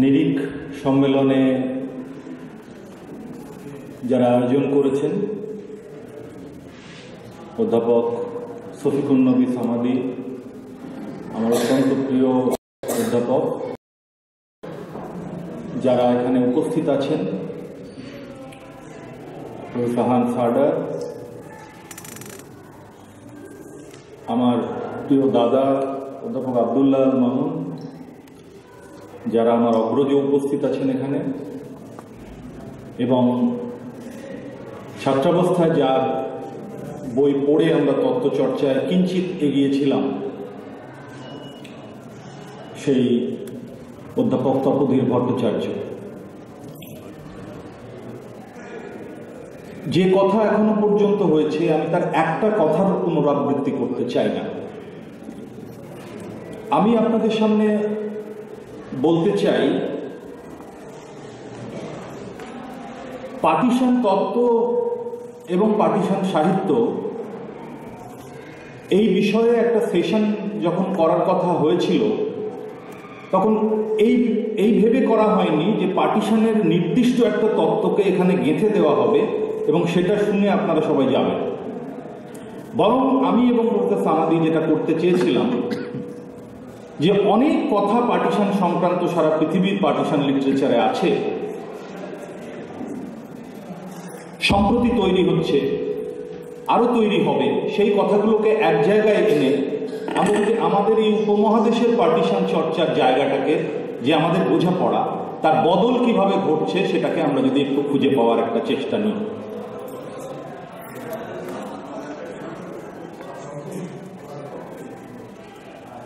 নিরিখ সম্মেলনে যারা আয়োজন করেছেন, অধ্যাপক শফিকুল নবী সামাদি, আমার অত্যন্ত প্রিয় অধ্যাপক, যারা এখানে উপস্থিত আছেন সাহান সার্ডার, আমার প্রিয় দাদা অধ্যাপক আবদুল্লাহ মামুন যারা আমার অগ্রজ উপস্থিত আছেন এখানে, এবং ছাত্রাবস্থায় যার বই পড়ে আমরা তত্ত্বচর্চায় কিঞ্চিত এগিয়েছিলাম, সেই অধ্যাপক তপধীর ভট্টাচার্য। যে কথা এখনও পর্যন্ত হয়েছে, আমি তার একটা কথার পুনরাবৃত্তি করতে চাই না। আমি আপনাদের সামনে বলতে চাই, পার্টিশন তত্ত্ব এবং পার্টিশন সাহিত্য এই বিষয়ে একটা সেশন যখন করার কথা হয়েছিল, তখন এই এই ভেবে করা হয়নি যে পার্টিশনের নির্দিষ্ট একটা তত্ত্বকে এখানে গেঁথে দেওয়া হবে এবং সেটা শুনে আপনারা সবাই যাবেন। বরং আমি এবং প্রফেসর সামাদি যেটা করতে চেয়েছিলাম যে অনেক কথা পার্টিশন সংক্রান্ত সারা পৃথিবীর পার্টিশন লিটারেচারে আছে। সম্প্রতি তৈরি হচ্ছে আরও তৈরি হবে। সেই কথাগুলোকে এক জায়গায় এনে আমাদেরকে আমাদের এই উপমহাদেশের পার্টিশন চর্চার জায়গাটাকে, যে আমাদের বোঝাপড়া, তার বদল কীভাবে ঘটছে সেটাকে আমরা যদি একটু খুঁজে পাওয়ার একটা চেষ্টা নিই।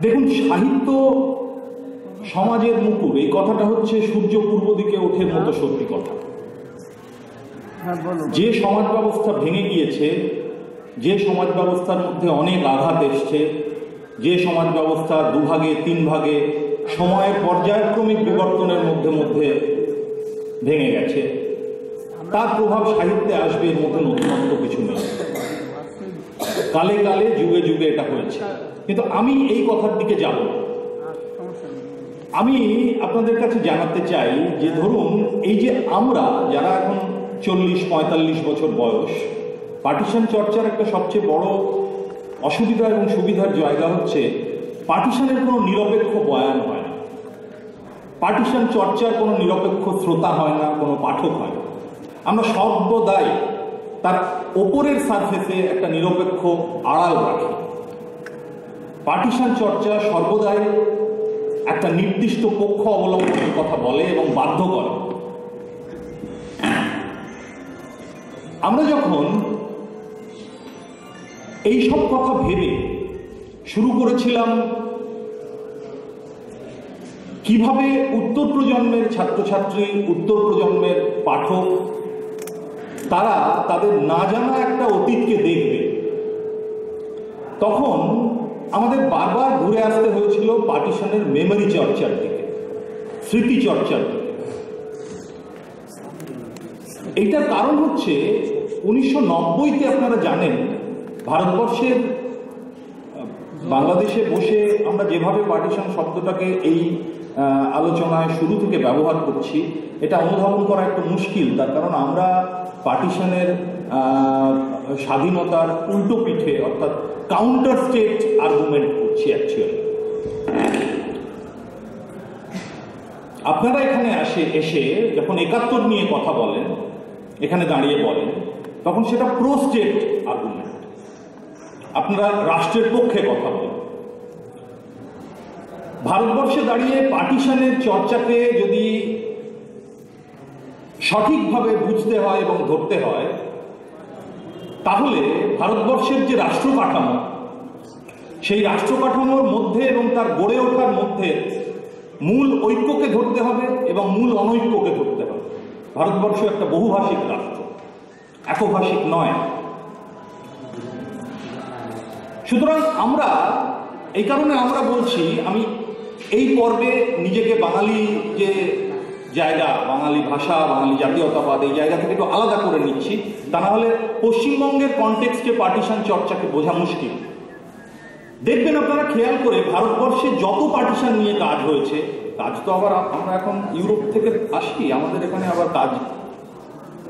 দেখুন সাহিত্য সমাজের মুকুর এই কথাটা হচ্ছে সূর্য পূর্ব দিকে ওঠে মতো সত্যি কথা। হ্যাঁ যে সমাজ ব্যবস্থা ভেঙে গিয়েছে যে সমাজ ব্যবস্থার মধ্যে অনেক আঘাত এসছে যে সমাজ ব্যবস্থা দুভাগে তিন ভাগে সময়ের পর্যায়ক্রমিক বিবর্তনের মধ্যে মধ্যে ভেঙে গেছে তার প্রভাব সাহিত্যে আসবে এর মধ্যে নতুনত্ব কিছু নেই কালে কালে যুগে যুগে এটা হয়েছে। কিন্তু আমি এই কথার দিকে যাব। আমি আপনাদের কাছে জানাতে চাই যে ধরুন, এই যে আমরা যারা এখন চল্লিশ, পঁয়তাল্লিশ বছর বয়স পার্টিশন চর্চার একটা সবচেয়ে বড় অসুবিধা এবং সুবিধার জায়গা হচ্ছে পার্টিশনের কোনো নিরপেক্ষ বয়ান হয় না। পার্টিশন চর্চার কোনো নিরপেক্ষ শ্রোতা হয় না, কোনো পাঠক হয় না। আমরা সর্বদাই তার ওপরের সারফেসে একটা নিরপেক্ষ আড়াল রাখি। পার্টিশন চর্চা সর্বদাই একটা নির্দিষ্ট পক্ষ অবলম্বনের কথা বলে এবং বাধ্য করে। আমরা যখন এই সব কথা ভেবে শুরু করেছিলাম, কীভাবে উত্তর প্রজন্মের ছাত্রছাত্রী, উত্তর প্রজন্মের পাঠক, তারা তাদের না জানা একটা অতীতকে দেখবে, তখন আমাদের বারবার ঘুরে আসতে হয়েছিল পার্টিশনের মেমরি চর্চার দিকে, স্মৃতি চর্চার দিকে। এইটার কারণ হচ্ছে উনিশশো নব্বইতে আপনারা জানেন, ভারতবর্ষের বাংলাদেশে বসে আমরা যেভাবে পার্টিশন শব্দটাকে এই আলোচনায় শুরু থেকে ব্যবহার করছি, এটা অনুধাবন করা একটু মুশকিল। তার কারণ আমরা পার্টিশনের স্বাধীনতার উল্টো পিঠে, অর্থাৎ কাউন্টার স্টেট আর্গুমেন্ট করছি অ্যাকচুয়ালি আপনারা এখানে আসে, এসে যখন একাত্তর নিয়ে কথা বলেন, এখানে দাঁড়িয়ে বলেন, তখন সেটা প্রো স্টেট আর্গুমেন্ট আপনারা রাষ্ট্রের পক্ষে কথা বলেন। ভারতবর্ষে দাঁড়িয়ে পার্টিশনের চর্চাকে যদি সঠিকভাবে বুঝতে হয় এবং ধরতে হয় তাহলে ভারতবর্ষের যে রাষ্ট্র কাঠামো, সেই রাষ্ট্র কাঠামোর মধ্যে এবং তার গড়ে ওঠার মধ্যে মূল ঐক্যকে ধরতে হবে এবং মূল অনৈক্যকে ধরতে হবে। ভারতবর্ষ একটা বহুভাষিক রাষ্ট্র, একভাষিক নয়। সুতরাং আমরা, এই কারণে আমরা বলছি, আমি এই পর্বে নিজেকে বাঙালি যে জায়গা, বাঙালি ভাষা, বাঙালি জাতীয়তাবাদ, এই জায়গা থেকে একটু আলাদা করে নিচ্ছি। তা না হলে পশ্চিমবঙ্গের কনটেক্সটে পার্টিশন চর্চাকে বোঝা মুশকিল। দেখবেন আপনারা, খেয়াল করে ভারতবর্ষে যত পার্টিশন নিয়ে কাজ হয়েছে, কাজ তো আবার আমরা এখন ইউরোপ থেকে আসি, আমাদের এখানে আবার কাজ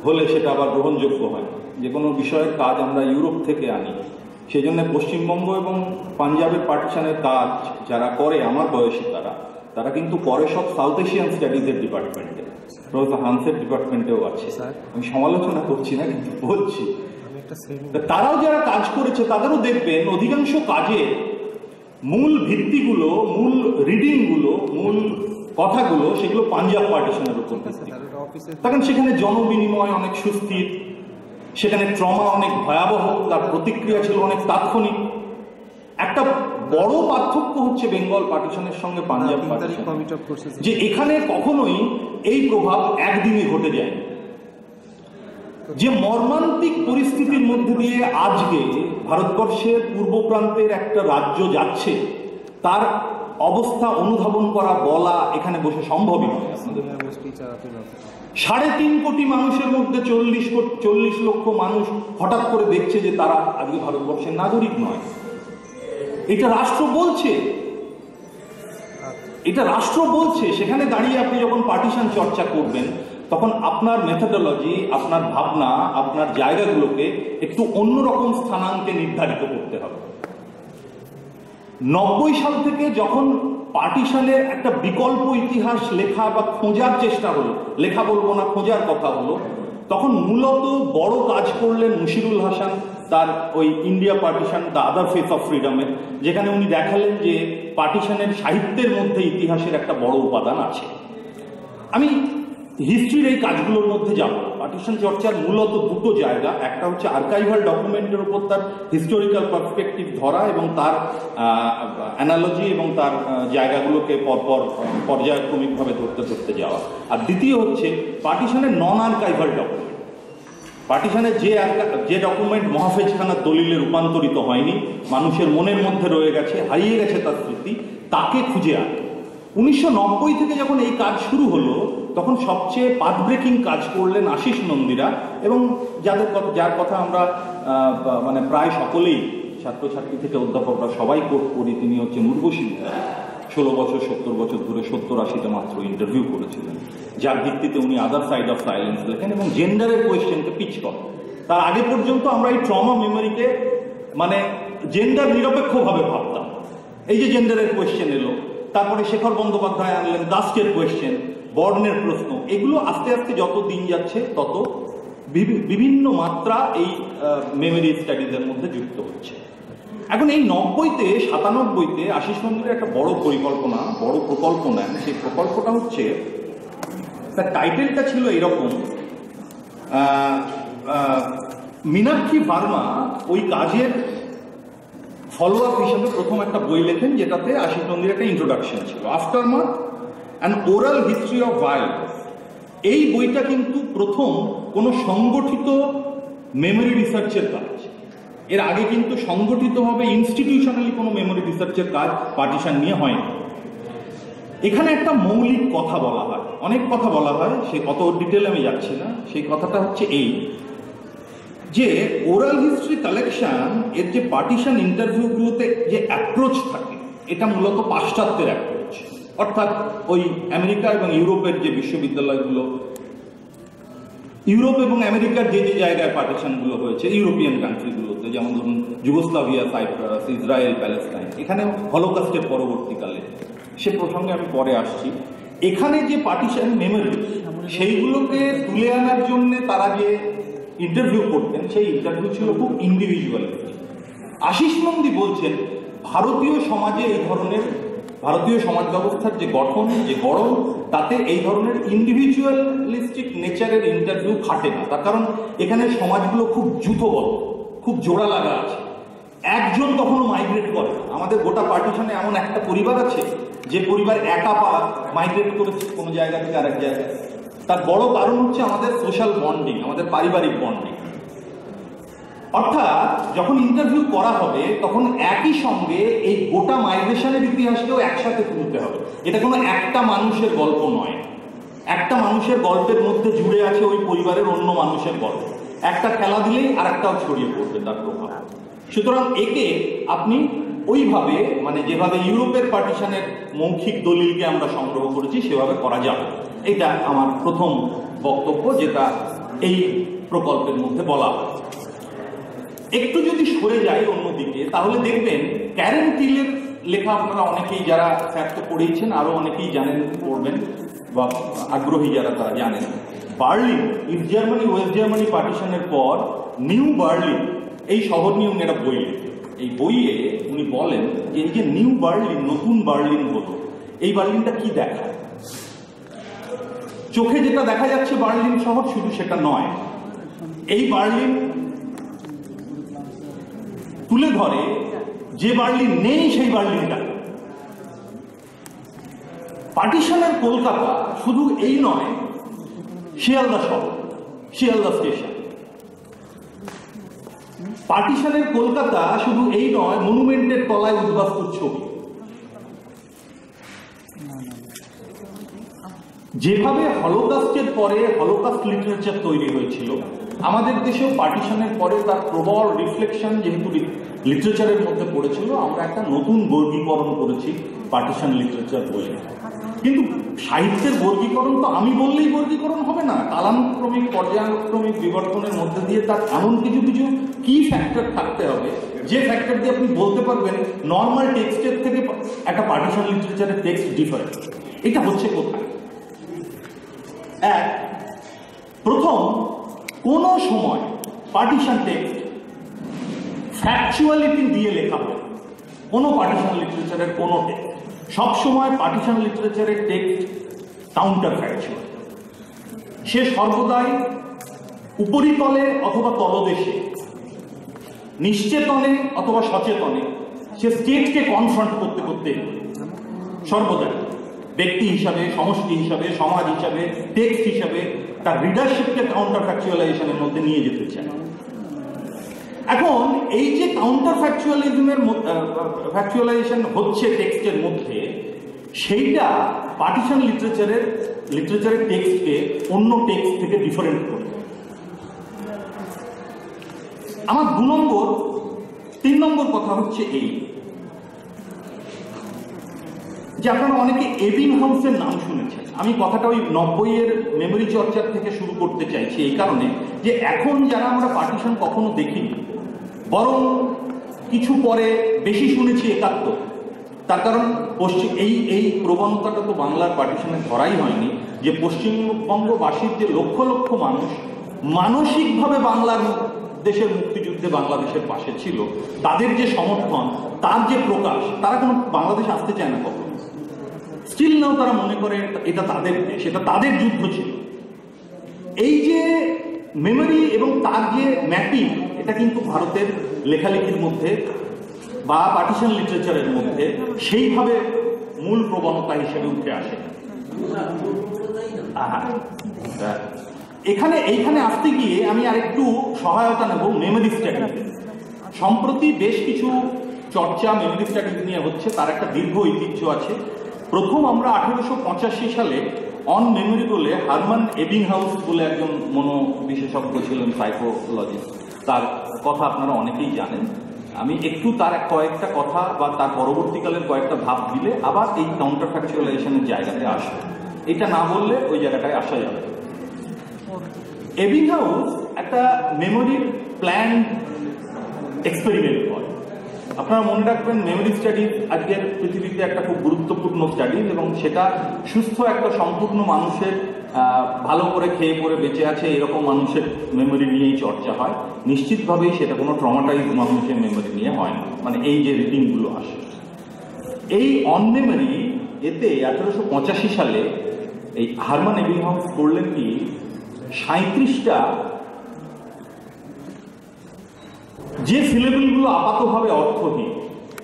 হলে সেটা আবার গ্রহণযোগ্য হয়। যে কোনো বিষয়ের কাজ আমরা ইউরোপ থেকে আনি। সেই জন্য পশ্চিমবঙ্গ এবং পাঞ্জাবের পার্টিশনের কাজ যারা করে, আমার বয়সী তারা তারা কিন্তু পরে সব সাউথ এশিয়ান স্টাডিজের ডিপার্টমেন্টে প্রফেসর হান্সের ডিপার্টমেন্টেও আছে। আমি সমালোচনা করছি না কিন্তু বলছি। তারাও যারা কাজ করেছে তাদেরও দেখবেন অধিকাংশ কাজে মূল ভিত্তিগুলো মূল রিডিংগুলো মূল কথাগুলো সেগুলো পাঞ্জাব পার্টিশনের উপর অফিসে তখন সেখানে জনবিনিময় অনেক সুস্থির সেখানে ট্রমা অনেক ভয়াবহ তার প্রতিক্রিয়া ছিল অনেক তাৎক্ষণিক। একটা বড় পার্থক্য হচ্ছে বেঙ্গল পার্টিশনের সঙ্গে পাঞ্জাব যে এখানে কখনোই এই প্রভাব একদিনে ঘটে যায় যে মর্মান্তিক পরিস্থিতির মধ্যে দিয়ে আজকে ভারতবর্ষের পূর্ব প্রান্তের একটা রাজ্য যাচ্ছে তার অবস্থা অনুধাবন করা বলা এখানে বসে সম্ভবই নয়। সাড়ে তিন কোটি মানুষের মধ্যে চল্লিশ চল্লিশ লক্ষ মানুষ হঠাৎ করে দেখছে যে তারা আজকে ভারতবর্ষের নাগরিক নয়। এটা রাষ্ট্র বলছে। এটা রাষ্ট্র বলছে। সেখানে দাঁড়িয়ে আপনি যখন পার্টিশন চর্চা করবেন, তখন আপনার মেথোডোলজি আপনার ভাবনা, আপনার জায়গাগুলোকে একটু অন্যরকম স্থানাঙ্কে নির্ধারিত করতে হবে। নব্বই সাল থেকে যখন পার্টিশনের একটা বিকল্প ইতিহাস লেখা বা খোঁজার চেষ্টা হলো, লেখা বলব না, খোঁজার কথা হলো, তখন মূলত বড় কাজ করলেন মুশিরুল হাসান। তার ওই India partition the other face of ফ্রিডমে যেখানে উনি দেখালেন যে পার্টিশনের সাহিত্যের মধ্যে ইতিহাসের একটা বড় উপাদান আছে। আমি হিস্ট্রির এই কাজগুলোর মধ্যে যাব। পার্টিশন চর্চার মূলত দুটো জায়গা, একটা হচ্ছে আর্কাইভাল ডকুমেন্টের উপর তার হিস্টোরিক্যাল পার্সপেক্টিভ ধরা এবং তার অ্যানালজি এবং তার জায়গাগুলোকে পরপর পর্যায়ক্রমিকভাবে ধরতে ধরতে যাওয়া। আর দ্বিতীয় হচ্ছে পার্টিশনের নন আর্কাইভাল ডকুমেন্ট পার্টিশনের যে যে ডকুমেন্ট মহাফেজখানার দলিলে রূপান্তরিত হয়নি, মানুষের মনের মধ্যে রয়ে গেছে, হারিয়ে গেছে তার স্মৃতি, তাকে খুঁজে আনে। উনিশশো থেকে যখন এই কাজ শুরু হলো, তখন সবচেয়ে পাথ ব্রেকিং কাজ করলেন আশিস নন্দীরা এবং যাদের কথা যার কথা আমরা মানে প্রায় সকলেই ছাত্রছাত্রী থেকে অধ্যাপকরা সবাই করি, তিনি হচ্ছেন উর্বশী ষোলো বছর, সত্তর বছর ধরে সত্তর আশিটা মাত্র ইন্টারভিউ করেছিলেন। যার ভিত্তিতে উনি আদার সাইড অফ সাইলেন্স লেখেন এবং জেন্ডারের কোয়েশ্চেনকে পিচ করেন। তার আগে পর্যন্ত আমরা এই ট্রমা মেমোরিকে মানে জেন্ডার নিরপেক্ষভাবে ভাবতাম। এই যে জেন্ডারের কোয়েশ্চেন এলো, তারপরে শেখর বন্দ্যোপাধ্যায় আনলেন দাসকের কোয়েশ্চেন বর্ণের প্রশ্ন, এগুলো আস্তে আস্তে যত দিন যাচ্ছে, তত বিভিন্ন মাত্রা এই মেমোরি স্টাডিজের মধ্যে যুক্ত হচ্ছে। এখন এই নব্বইতে সাতানব্বইতে আশিস মন্দিরের একটা বড় পরিকল্পনা বড় প্রকল্প নেন। সেই প্রকল্পটা হচ্ছে তার টাইটেলটা ছিল আহ, মীনাক্ষী ভার্মা ওই কাজের ফলো আপ হিসেবে প্রথম একটা বই লেখেন যেটাতে আশিস নন্দীর একটা ইন্ট্রোডাকশন ছিল। Aftermath and oral history of violence এই বইটা কিন্তু প্রথম কোনো সংগঠিত মেমোরি রিসার্চের কাজ। এর আগে কিন্তু সংগঠিতভাবে ইনস্টিটিউশনালি কোনো মেমোরি রিসার্চের কাজ পার্টিশন নিয়ে হয়নি। এখানে একটা মৌলিক কথা বলা হয়। অনেক কথা বলা হয়, সে কত ডিটেল আমি যাচ্ছি না। সেই কথাটা হচ্ছে এই, যে ওরাল হিস্ট্রি কালেকশন এর যে পার্টিশন ইন্টারভিউগুলোতে যে অ্যাপ্রোচ থাকে, এটা মূলত পাশ্চাত্যের অ্যাপ্রোচ অর্থাৎ ওই আমেরিকা এবং ইউরোপের যে বিশ্ববিদ্যালয়গুলো ইউরোপ এবং আমেরিকার যে যে জায়গায় পার্টিশনগুলো হয়েছে ইউরোপিয়ান কান্ট্রিগুলোতে যেমন ধরুন যুগোস্লাভিয়া সাইপ্রাস ইসরায়েল প্যালেস্টাইন এখানে হলোকাস্টের পরবর্তীকালে। সে প্রসঙ্গে আমি পরে আসছি। এখানে যে পার্টিশন মেমোরি সেইগুলোকে তুলে আনার জন্য তারা যে ইন্টারভিউ করতেন, সেই ইন্টারভিউ ছিল খুব ইন্ডিভিজুয়াল আশিস নন্দী বলছেন, ভারতীয় সমাজে এই ধরনের ভারতীয় সমাজ ব্যবস্থার যে গঠন, যে গড়ন, তাতে এই ধরনের ইন্ডিভিজুয়ালিস্টিক নেচারের ইন্টারভিউ খাটে না। তার কারণ, এখানে সমাজগুলো খুব জুতোবদ্ধ, খুব জোড়া লাগা আছে। একজন কখনো মাইগ্রেট করে। আমাদের গোটা পার্টিশনে এমন একটা পরিবার আছে, যে পরিবার একা পা মাইগ্রেট করেছে কোনো জায়গা থেকে আরেক জায়গায়। তার বড় কারণ হচ্ছে আমাদের সোশ্যাল বন্ডিং আমাদের পারিবারিক বন্ডিং অর্থাৎ যখন ইন্টারভিউ করা হবে, তখন একই সঙ্গে এই গোটা মাইগ্রেশনের ইতিহাসকেও একসাথে তুলতে হবে। এটা কোনো একটা মানুষের গল্প নয়। একটা মানুষের গল্পের মধ্যে জুড়ে আছে ওই পরিবারের অন্য মানুষের গল্প। একটা খেলা দিলেই আর একটাও ছড়িয়ে পড়বে তার প্রভাব। সুতরাং একে আপনি ওইভাবে মানে যেভাবে ইউরোপের পার্টিশনের মৌখিক দলিলকে আমরা সংগ্রহ করেছি, সেভাবে করা যাবে। এটা আমার প্রথম বক্তব্য, যেটা এই প্রকল্পের মধ্যে বলা হয়। একটু যদি সরে যাই অন্যদিকে, তাহলে দেখবেন ক্যারেন টিলের লেখা আপনারা অনেকেই যারা ফ্যাক্ট পড়িয়েছেন, আরও অনেকেই জানেন, পড়বেন বা আগ্রহী যারা তারা জানেন। Berlin East Germany, West Germany পার্টিশনের পর নিউ বার্লিন, এই শহর নিয়ে উনি একটা বই এই বইয়ে উনি বলেন যে, এই যে নিউ বার্লিন, নতুন বার্লিন হলো এই বার্লিনটা কি দেখায়? চোখে যেটা দেখা যাচ্ছে বার্লিন শহর, শুধু সেটা নয়, এই বার্লিন তুলে ধরে যে বার্লিন নেই সেই বার্লিনটা পার্টিশনের কলকাতা শুধু এই নয়, শিয়ালদা শহর, শিয়ালদা স্টেশন। পার্টিশনের কলকাতা শুধু এই নয়, মনুমেন্টের তলায় উদ্বাস্তুর ছবি। যেভাবে হলোকাস্টের পরে হলোকাস্ট লিটারেচার তৈরি হয়েছিল আমাদের দেশেও পার্টিশনের পরে তার প্রবল রিফ্লেকশন যেহেতু লিটারেচারের মধ্যে পড়েছিল, আমরা একটা নতুন বর্গীকরণ করেছি পার্টিশন লিটারেচার বইয়ে কিন্তু সাহিত্যের বর্গীকরণ তো আমি বললেই বর্গীকরণ হবে না। কালানুক্রমিক, পর্যায়ক্রমিক বিবর্তনের মধ্যে দিয়ে তার এমন কিছু কিছু কি ফ্যাক্টর থাকতে হবে। যে ফ্যাক্টর দিয়ে আপনি বলতে পারবেন নর্মাল টেক্সটের থেকে একটা পার্টিশন লিটারেচারের টেক্সট ডিফারেন্ট এটা হচ্ছে কোথায়? এক, প্রথম কোন সময় পার্টিশন টেক্সট ফ্যাকচুয়ালিটি দিয়ে লেখা হয় কোনো পার্টিশন লিটারেচারের কোনো টেক্সট সবসময় পার্টিশন লিটারেচারের টেক্সট কাউন্টার ফ্যাকচুয়াল সে সর্বদাই উপরিতলে অথবা তলদেশে, নিশ্চেতনে অথবা সচেতনে সে স্টেটকে কনফ্রন্ট করতে করতে। সর্বদাই ব্যক্তি হিসাবে, সমষ্টি হিসাবে, সমাজ হিসাবে টেক্সট হিসাবে তার রিডারশিপকে কাউন্টার ফ্যাকচুয়ালাইজেশনের মধ্যে নিয়ে যেতে চায়। এখন এই যে কাউন্টার ফ্যাকচুয়ালিজমের ফ্যাকচুয়ালাইজেশন হচ্ছে টেক্সটের মধ্যে, সেইটা পার্টিশন লিটারেচারের লিটারেচারের টেক্সটকে অন্য টেক্সট থেকে ডিফারেন্ট করে। আমার দু নম্বর, তিন নম্বর কথা হচ্ছে এই। যে আপনারা অনেকে এবিন হাউসের নাম শুনেছেন। আমি কথাটা ওই নব্বইয়ের মেমোরি চর্চার থেকে শুরু করতে চাইছি এই কারণে যে এখন যারা আমরা পার্টিশন কখনো দেখিনি, বরং কিছু পরে বেশি শুনেছি একাত্তর। তার কারণ পশ্চিম এই এই প্রবণতাটা তো বাংলার পার্টিশনে ধরাই হয়নি যে পশ্চিমবঙ্গবাসীর যে লক্ষ লক্ষ মানুষ মানসিকভাবে বাংলার দেশের মুক্তিযুদ্ধে বাংলাদেশের পাশে ছিল, তাদের যে সমর্থন, তার যে প্রকাশ, তারা কোনো বাংলাদেশ আসতে চায় না কখনো। স্টিল নাও তারা মনে করে এটা তাদের দেশ, এটা তাদের যুদ্ধ ছিল। এই যে মেমোরি এবং তার যে ম্যাপিং এটা কিন্তু ভারতের লেখালেখির মধ্যে বা পার্টিশন লিটারেচারের মধ্যে সেইভাবে মূল প্রবণতা হিসেবে উঠে আসে। এখানে, এইখানে আসতে গিয়ে আমি আরেকটু সহায়তা নেব মেমোরি স্টাডি সম্প্রতি বেশ কিছু চর্চা মেমোরি স্টাডিজ নিয়ে হচ্ছে, তার একটা দীর্ঘ ঐতিহ্য আছে। প্রথম আমরা আঠেরোশো পঁচাশি সালে অন মেমোরি বলে হারমান এবিং হাউস বলে একজন মনো বিশেষজ্ঞ ছিলেন সাইকোলজিস্ট তার কথা আপনারা অনেকেই জানেন। আমি একটু তার কয়েকটা কথা বা তার পরবর্তীকালের কয়েকটা ভাব দিলে আবার এই কাউন্টার ফ্যাকচুয়ালাইজেশনের জায়গাতে আসবে। এটা না বললে ওই জায়গাটায় আসা যাবে এবিং হাউস একটা মেমোরির প্ল্যান এক্সপেরিমেন্ট আপনারা মনে রাখবেন মেমোরি স্টাডিজ আজকের পৃথিবীতে একটা খুব গুরুত্বপূর্ণ স্টাডিজ এবং সেটা সুস্থ একটা সম্পূর্ণ মানুষের ভালো করে খেয়ে পরে বেঁচে আছে এরকম মানুষের মেমোরি নিয়েই চর্চা হয়। নিশ্চিতভাবেই সেটা কোনো ট্রমাটাইজ মানুষের মেমোরি নিয়ে হয় না। মানে এই যে রিডিংগুলো আসে। এই অন মেমোরি এতে আঠারোশো পঁচাশি সালে এই হারমান এবিংহাউস করলেন কি সাঁত্রিশটা যে সিলেবলগুলো আপাতভাবে অর্থহীন,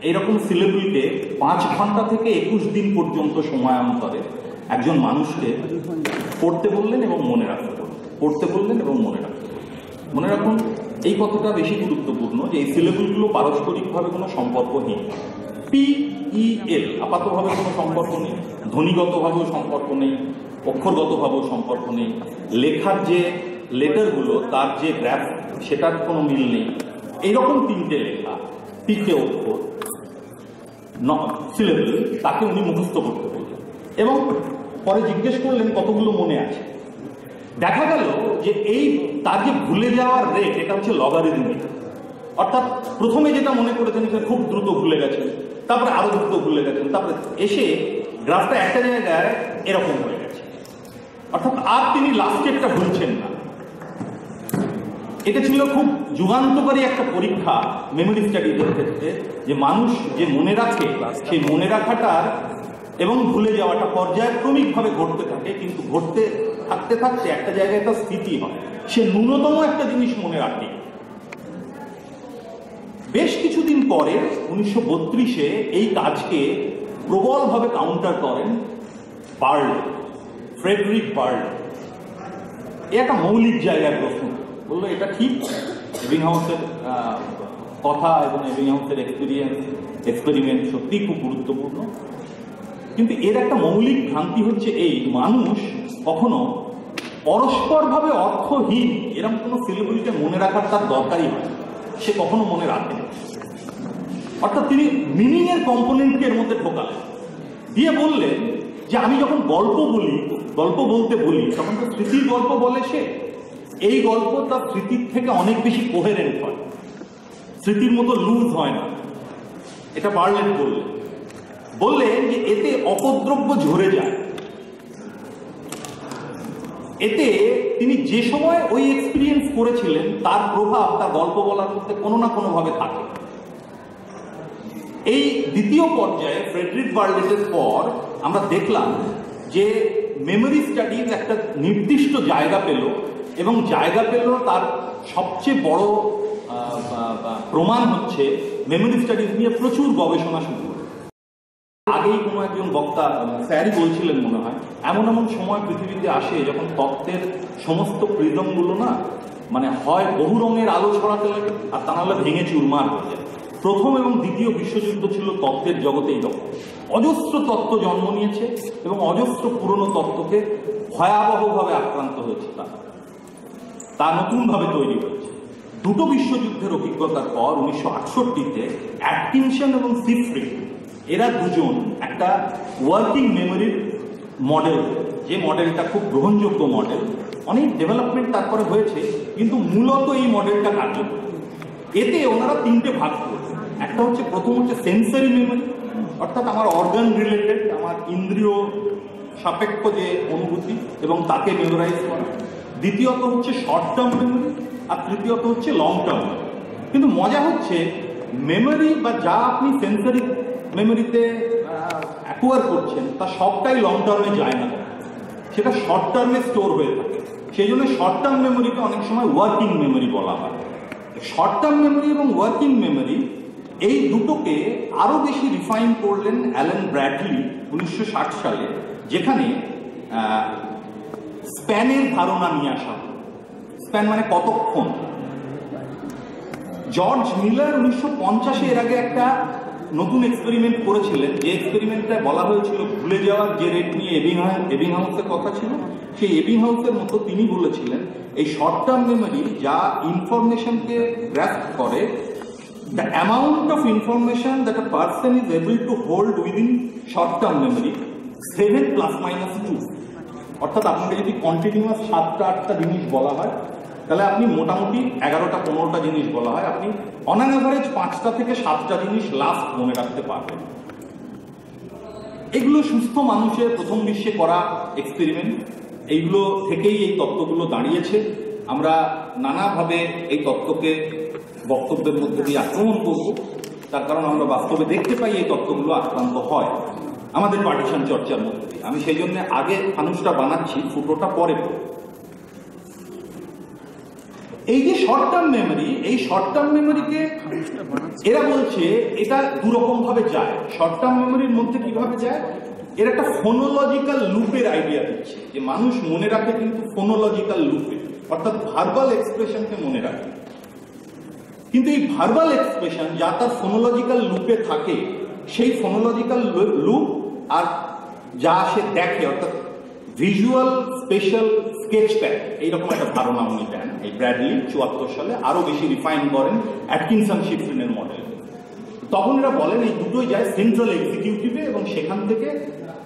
এইরকম সিলেবলকে পাঁচ ঘণ্টা থেকে একুশ দিন পর্যন্ত সময়ান্তরে একজন মানুষকে পড়তে বললেন এবং মনে রাখতে বললেন। পড়তে বললেন এবং মনে রাখতে মনে রাখুন, এই কথাটা বেশি গুরুত্বপূর্ণ যে এই সিলেবলগুলো পারস্পরিকভাবে কোনো সম্পর্কহীন। পি ই এল আপাতভাবে কোনো সম্পর্ক নেই। ধ্বনিগতভাবেও সম্পর্ক নেই। অক্ষরগতভাবেও সম্পর্ক নেই। লেখার যে লেটারগুলো তার যে গ্রাফ সেটার কোনো মিল নেই। এইরকম তিনটে লেখা, তিনটে অক্ষর সিলেবল তাকে উনি মুখস্থ করতে বললেন এবং পরে জিজ্ঞেস করলেন কতগুলো মনে আছে। দেখা গেল যে এই তার যে ভুলে যাওয়ার রেট এটা হচ্ছে লগারিদমিক অর্থাৎ প্রথমে যেটা মনে করেছেন সে খুব দ্রুত ভুলে গেছেন, তারপরে আরও দ্রুত ভুলে গেছেন, তারপরে এসে গ্রাফটা একটা জায়গায় এরকম হয়ে গেছে। অর্থাৎ আর তিনি লাস্টেরটা ভুলছেন না। এটা ছিল খুব যুগান্তকারী একটা পরীক্ষা মেমোরি স্টাডিজের ক্ষেত্রে, যে মানুষ যে মনে রাখে, সেই মনে রাখাটার এবং ভুলে যাওয়াটা পর্যায়ক্রমিকভাবে ঘটতে থাকে, কিন্তু ঘটতে, থাকতে থাকতে একটা জায়গায় একটা স্থিতি হয়। সে ন্যূনতম একটা জিনিস মনে রাখে। বেশ কিছুদিন পরে, উনিশশো বত্রিশে এই কাজকে প্রবলভাবে কাউন্টার করেন বার্ল, ফ্রেডরিক বার্ল। এ একটা মৌলিক জায়গায় প্রশ্ন। বলল এটা ঠিক। এবিংহাউসের আহ, কথা এবং এবিংহাউসের এক্সপিরিয়েন্স এক্সপেরিমেন্ট সত্যি খুব গুরুত্বপূর্ণ। কিন্তু এর একটা মৌলিক ভ্রান্তি হচ্ছে এই মানুষ কখনো পরস্পরভাবে অর্থহীন এরকম কোনো সিলেবলিকে মনে রাখার তার দরকারই হয় সে কখনো মনে রাখে অর্থাৎ তিনি মিনিং এর কম্পোনেন্টকে এর মধ্যে ঢোকালেন। দিয়ে বললেন যে আমি যখন গল্প বলি গল্প বলতে বলি তখন তো স্মৃতির গল্প বলে সে? এই গল্প তার স্মৃতির থেকে অনেক বেশি কোহেরেন্ট হয়। স্মৃতির মতো লুজ হয় না। এটা বার্লেট বললেন। বললেন যে এতে অপদ্রব্য ঝরে যায়। এতে তিনি যে সময় ওই এক্সপিরিয়েন্স করেছিলেন, তার প্রভাব তার গল্প বলার মধ্যে কোনো না কোনোভাবে থাকে। এই দ্বিতীয় পর্যায়ে ফ্রেডরিক বার্লেটের পর আমরা দেখলাম যে মেমোরি স্টাডিজ একটা নির্দিষ্ট জায়গা পেল এবং জায়গা পেল তার সবচেয়ে বড় প্রমাণ হচ্ছে মেমোরি স্টাডিজ নিয়ে প্রচুর গবেষণা শুরু। আগেই কোনো একজন বক্তা স্যারই বলছিলেন মনে হয়, এমন এমন সময় পৃথিবীতে আসে যখন তত্ত্বের সমস্ত প্রিজমগুলো না মানে হয় বহু রঙের আলো ছড়াতে লাগে আর তা নাহলে ভেঙে চুরমার হয়ে যায়। প্রথম এবং দ্বিতীয় বিশ্বযুদ্ধ ছিল তত্ত্বের জগতে এইরকম অজস্র তত্ত্ব জন্ম নিয়েছে এবং অজস্র পুরনো তত্ত্বকে ভয়াবহভাবে আক্রান্ত হয়েছে তারা। তা নতুনভাবে তৈরি হয়েছে। দুটো বিশ্বযুদ্ধের অভিজ্ঞতার পর উনিশশো আটষট্টিতে অ্যাটকিনসন এবং সিফ্রি এরা দুজন একটা ওয়ার্কিং মেমোরির মডেল যে মডেলটা খুব গ্রহণযোগ্য মডেল অনেক ডেভেলপমেন্ট তারপরে হয়েছে, কিন্তু মূলত এই মডেলটা কার্যকর। এতে ওনারা তিনটে ভাগ করছে একটা হচ্ছে প্রথম হচ্ছে সেন্সারি মেমোরি অর্থাৎ আমার অর্গান রিলেটেড আমার ইন্দ্রিয় সাপেক্ষ যে অনুভূতি, এবং তাকে মেমোরাইজ করা। দ্বিতীয়ত হচ্ছে শর্ট টার্ম মেমোরি আর তৃতীয়ত হচ্ছে লং টার্ম কিন্তু মজা হচ্ছে মেমোরি বা যা আপনি সেন্সারি মেমোরিতে অ্যাকোয়ার করছেন, তা সবটাই লং টার্মে যায় না। সেটা শর্ট টার্মে স্টোর হয়ে থাকে। সেই জন্য শর্ট টার্ম মেমোরিকে অনেক সময় ওয়ার্কিং মেমোরি বলা হয়। শর্ট টার্ম মেমোরি এবং ওয়ার্কিং মেমোরি এই দুটোকে আরও বেশি রিফাইন করলেন অ্যালেন ব্র্যাডলি উনিশশো ষাট সালে, যেখানে স্প্যানের ধারণা নিয়ে আসা। স্প্যান মানে কতক্ষণ? জর্জ মিলার উনিশশো পঞ্চাশে এর আগে একটা নতুন এক্সপেরিমেন্ট করেছিলেন। যে এক্সপেরিমেন্টটা বলা হয়েছিল, ভুলে যাওয়ার যে রেট নিয়ে এবিং এবিং হাউসের কথা ছিল, সেই এবিং হাউসের মতো তিনি বলেছিলেন, এই শর্ট টার্ম মেমোরি যা ইনফরমেশনকে গ্রাস্প করে the amount of information that person is able to hold within short term memory seven plus minus two অর্থাৎ আপনাকে যদি কন্টিনিউয়াস সাতটা, আটটা জিনিস বলা হয়, তাহলে আপনি মোটামুটি এগারোটা, পনেরোটা জিনিস বলা হয়। আপনি অন অ্যান অ্যাভারেজ পাঁচটা থেকে সাতটা জিনিস লাস্ট মনে রাখতে পারবেন। এগুলো সুস্থ মানুষের প্রথম বিশ্বে করা এক্সপেরিমেন্ট এইগুলো থেকেই এই তত্ত্বগুলো দাঁড়িয়েছে। আমরা নানাভাবে এই তত্ত্বকে বক্তব্যের মধ্যে দিয়ে আক্রমণ করব। তার কারণ আমরা বাস্তবে দেখতে পাই এই তত্ত্বগুলো আক্রান্ত হয়। আমাদের পার্টিশন চর্চার মধ্যে দিয়ে। আমি সেই জন্য আগে মানুষটা বানাচ্ছি ফুটোটা পরে। এই যে শর্ট টার্ম মেমোরি এই শর্ট টার্ম মেমোরিকে এরা বলছে এটা দুরকম ভাবে যায়। শর্ট টার্ম মেমোরির মধ্যে কীভাবে যায়? এর একটা ফোনোলজিক্যাল লুপের আইডিয়া দিচ্ছে যে মানুষ মনে রাখে কিন্তু ফোনোলজিক্যাল লুপে অর্থাৎ ভার্বাল এক্সপ্রেশনকে মনে রাখে। কিন্তু এই ভার্বাল এক্সপ্রেশন যা তার ফোনোলজিক্যাল লুপে থাকে সেই ফোনোলজিক্যাল লুপ আর যা সে দেখে, অর্থাৎ ভিজুয়াল স্পেশাল স্কেচ প্যাড এইরকম একটা ধারণা উনি দেন। এই ব্র্যাডলি চুয়াত্তর সালে আরও বেশি রিফাইন করেন অ্যাটকিনসন শিফরিনের মডেল তখন এরা বলেন, এই দুটোই যায় সেন্ট্রাল এক্সিকিউটিভে এবং সেখান থেকে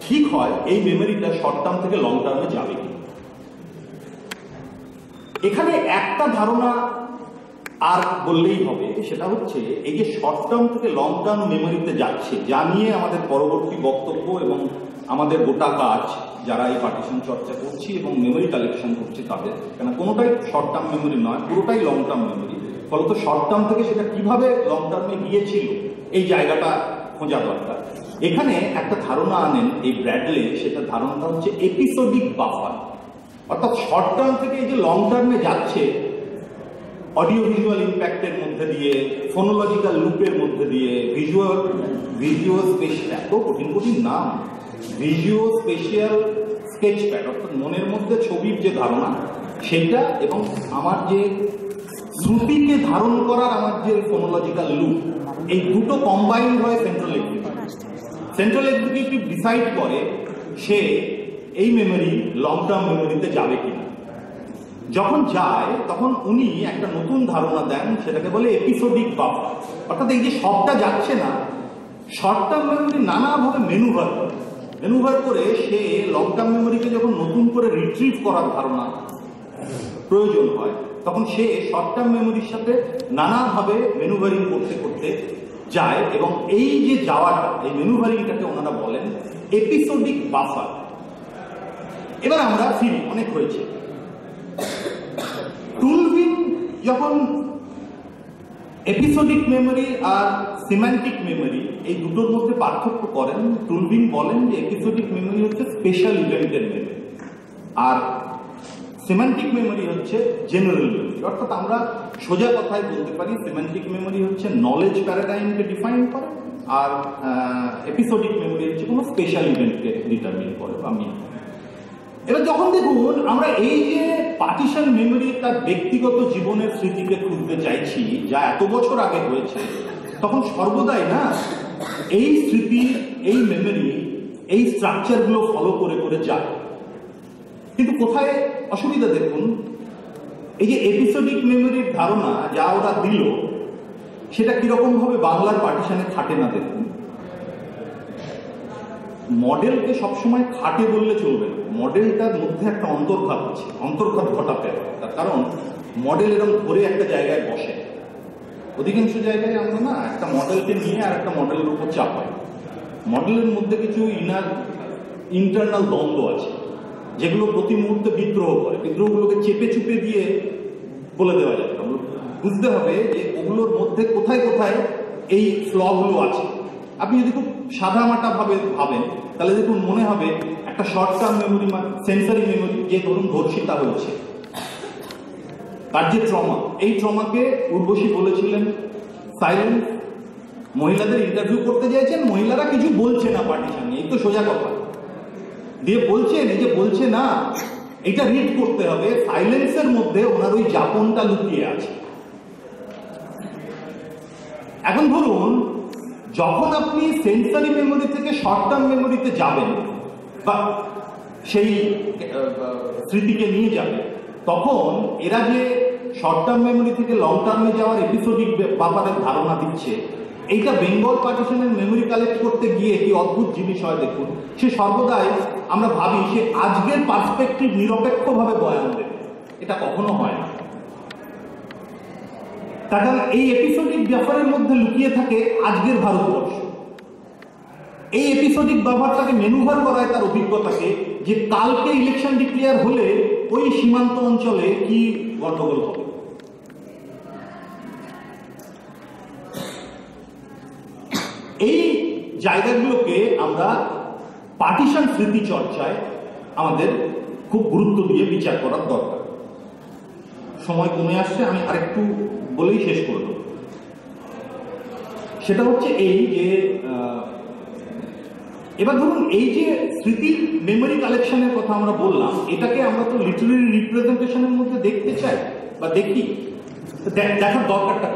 ঠিক হয় এই মেমোরিটা শর্ট টার্ম থেকে লং টার্মে যাবে এখানে একটা ধারণা আর বললেই হবে সেটা হচ্ছে এই যে শর্ট টার্ম থেকে লং টার্ম মেমোরিতে যাচ্ছে, যা নিয়ে আমাদের পরবর্তী বক্তব্য এবং আমাদের গোটা কাজ যারা এই পার্টিশন চর্চা করছি এবং মেমোরি কালেকশন করছে তাদের। কেন কোনোটাই শর্ট টার্ম মেমোরি নয়, পুরোটাই লং টার্ম মেমোরি ফলত শর্ট টার্ম থেকে সেটা কীভাবে লং টার্মে গিয়েছিল, এই জায়গাটা খোঁজা দরকার। এখানে একটা ধারণা আনেন এই ব্র্যাডলে, সেটা ধারণাটা হচ্ছে এপিসোডিক বাফার অর্থাৎ শর্ট টার্ম থেকে এই যে লং টার্মে যাচ্ছে অডিও ভিজুয়াল ইম্প্যাক্টের মধ্যে দিয়ে ফোনোলজিক্যাল লুপের মধ্যে দিয়ে ভিজুয়াল ভিজুয়াল স্পেশিয়াল এত কঠিন কঠিন নাম। ভিজুয়াল স্পেশিয়াল স্কেচ প্যাড অর্থাৎ মনের মধ্যে ছবির যে ধারণা সেইটা এবং আমার যে শ্রুতিকে ধারণ করার আমার যে ফোনোলজিক্যাল লুপ এই দুটো কম্বাইন হয় central executive central executive decide করে সে এই মেমোরি লং টার্ম মেমোরিতে যাবে কিনা? যখন যায়, তখন উনি একটা নতুন ধারণা দেন, সেটাকে বলে এপিসোডিক বাফার অর্থাৎ এই যে সবটা যাচ্ছে না শর্ট টার্ম মেমোরি নানাভাবে মেনুভার করে। মেনুভার করে সে লং টার্ম মেমোরিকে যখন নতুন করে রিট্রিভ করার ধারণা প্রয়োজন হয়, তখন সে শর্ট টার্ম মেমোরির সাথে নানাভাবে মেনুভারিং করতে করতে যায় এবং এই যে যাওয়াটা, এই মেনুভারিংটাকে ওনারা বলেন এপিসোডিক বাফার এবার আমরা ফিরি, অনেক হয়েছে টুলভিন যখন এপিসোডিক মেমোরি আর সিম্যান্টিক মেমোরি এই দুটোর মধ্যে পার্থক্য করেন টুলভিন বলেন যে এপিসোডিক মেমোরি হচ্ছে স্পেশাল ইভেন্টের মেমোরি আর সিম্যান্টিক মেমোরি হচ্ছে জেনারেল মেমোরি অর্থাৎ আমরা সোজা কথায় বলতে পারি সিম্যান্টিক মেমোরি হচ্ছে নলেজ প্যারাডাইমকে ডিফাইন করে আর এপিসোডিক মেমোরি হচ্ছে কোনো স্পেশাল ইভেন্টকে ডিটারমিন করে। বা মিন করে এবার যখন দেখুন, আমরা এই যে পার্টিশন মেমোরি তার ব্যক্তিগত জীবনের স্মৃতিকে খুঁজতে চাইছি, যা এত বছর আগে হয়েছে, তখন সর্বদাই না, এই স্মৃতি, এই মেমোরি এই স্ট্রাকচারগুলো ফলো করে করে যায়। কিন্তু কোথায় অসুবিধা দেখুন, এই যে এপিসোডিক মেমোরির ধারণা যা ওরা দিল, সেটা কীরকম ভাবে বাংলার পার্টিশনে খাটে না দেখুন। মডেলকে সবসময় খাটে বললে চলবে না। মডেলটার মধ্যে একটা অন্তর্ঘাত আছে। অন্তর্ঘাত ঘটাতে তার কারণ, মডেল এরকম ধরে একটা জায়গায় বসে। অধিকাংশ জায়গায় আমরা না, একটা মডেলকে নিয়ে আর একটা মডেলের উপর চাপাই। মডেলের মধ্যে কিছু ইনার ইন্টারনাল দ্বন্দ্ব আছে, যেগুলো প্রতি মুহূর্তে বিদ্রোহ করে। বিদ্রোহগুলোকে চেপে চুপে দিয়ে বলে দেওয়া যাবে বুঝতে হবে যে ওগুলোর মধ্যে কোথায় কোথায় এই ফ্লগুলো আছে। আপনি যদি খুব সাদা মাটা ভাবে ভাবেন, তাহলে দেখুন মনে হবে একটা short term memory sensory memory যে ধরুন ধর্ষিতা হয়েছে। তার যে ট্রমা এই ট্রমাকে উর্বশী বলেছিলেন সাইলেন্ট মহিলাদের ইন্টারভিউ করতে চাইছেন মহিলারা কিছু বলছে না পার্টিশন এই তো সোজা কথা। দিয়ে বলছেন, এই যে বলছে না, এটা রিড করতে হবে সাইলেন্সের মধ্যে ওনার ওই যাপনটা লুকিয়ে আছে। এখন ধরুন যখন আপনি সেন্সারি মেমোরি থেকে শর্ট টার্ম মেমোরিতে যাবেন, বা সেই স্মৃতিকে নিয়ে যাবে তখন এরা যে শর্ট টার্ম মেমোরি থেকে লং টার্মে যাওয়ার এপিসোডিক ব্যাপারের ধারণা দিচ্ছে, এইটা বেঙ্গল পার্টিশনের মেমোরি কালেক্ট করতে গিয়ে কি অদ্ভুত জিনিস হয় দেখুন। সে সর্বদাই আমরা ভাবি, সে আজকের পার্সপেক্টিভ নিরপেক্ষভাবে বয়ান দেবে। এটা কখনো হয় না। কারণ এই এপিসোডিক ব্যাপারের মধ্যে লুকিয়ে থাকে আজকের ভারতবর্ষ। এই এপিসোডিক ব্যাপারটাকে মেনুভার করায় তার অভিজ্ঞতাকে যে কালকে ইলেকশন ডিক্লেয়ার হলে ওই সীমান্ত অঞ্চলে কি গন্ডগোল হবে। এই জায়গাগুলোকে আমরা পার্টিশন স্মৃতি চর্চায় আমাদের খুব গুরুত্ব দিয়ে বিচার করার দরকার। সময় কমে আসছে, আমি আরেকটু বলেই শেষ করব। সেটা হচ্ছে এই যে এবার ধরুন এই যে স্মৃতির মেমোরি কালেকশনের কথা আমরা বললাম, এটাকে আমরা তো লিটারারি রিপ্রেজেন্টেশনের মধ্যে দেখতে চাই বা দেখি। দেখার দরকারটা?